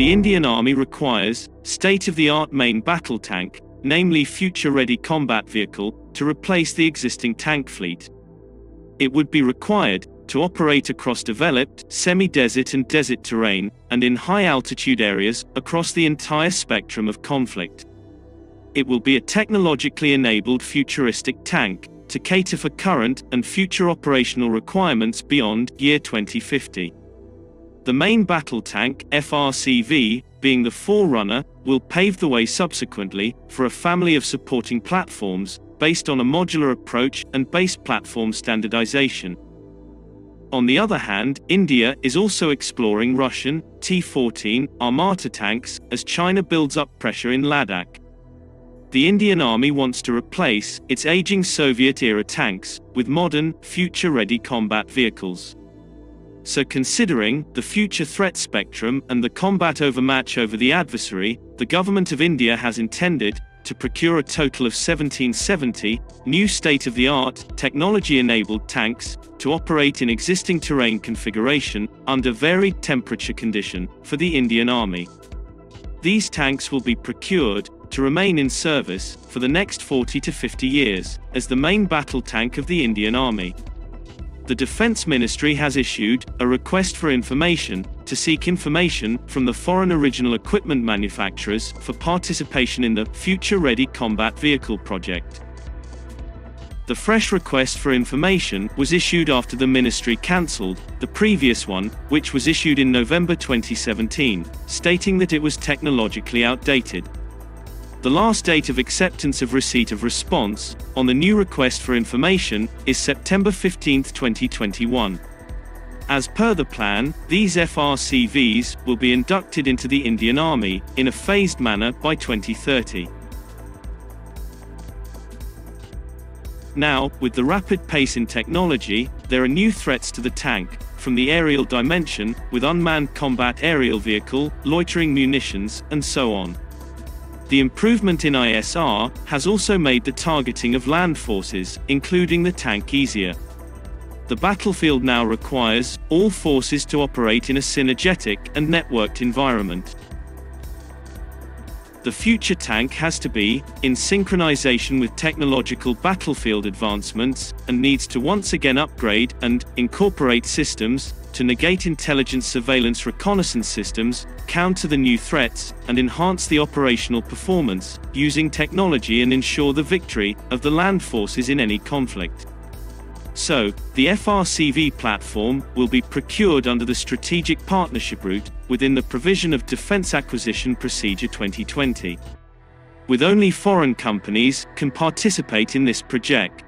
the Indian Army requires state-of-the-art main battle tank, namely future-ready combat vehicle, to replace the existing tank fleet. It would be required to operate across developed, semi-desert and desert terrain, and in high-altitude areas across the entire spectrum of conflict. It will be a technologically enabled futuristic tank to cater for current and future operational requirements beyond year 2050. The main battle tank, FRCV, being the forerunner, will pave the way subsequently for a family of supporting platforms based on a modular approach and base platform standardization. On the other hand, India is also exploring Russian T-14 Armata tanks as China builds up pressure in Ladakh. The Indian Army wants to replace its aging Soviet-era tanks with modern, future-ready combat vehicles. So considering the future threat spectrum and the combat overmatch over the adversary, the government of India has intended to procure a total of 1770 new state-of-the-art, technology-enabled tanks to operate in existing terrain configuration under varied temperature condition for the Indian Army. These tanks will be procured to remain in service for the next 40 to 50 years as the main battle tank of the Indian Army. The Defense Ministry has issued a request for information to seek information from the foreign original equipment manufacturers for participation in the Future Ready Combat Vehicle project. The fresh request for information was issued after the ministry cancelled the previous one, which was issued in November 2017, stating that it was technologically outdated. The last date of acceptance of receipt of response on the new request for information is September 15, 2021. As per the plan, these FRCVs will be inducted into the Indian Army in a phased manner by 2030. Now, with the rapid pace in technology, there are new threats to the tank, from the aerial dimension, with unmanned combat aerial vehicle, loitering munitions, and so on. The improvement in ISR has also made the targeting of land forces, including the tank easier. The battlefield now requires all forces to operate in a synergetic and networked environment. The future tank has to be in synchronization with technological battlefield advancements and needs to once again upgrade and incorporate systems to negate intelligence surveillance reconnaissance systems, counter the new threats, and enhance the operational performance, using technology and ensure the victory of the land forces in any conflict. So, the FRCV platform will be procured under the Strategic Partnership route within the provision of Defense Acquisition Procedure 2020. With only foreign companies can participate in this project,